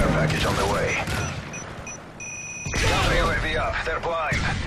Care package on the way. UAV up. They're blind.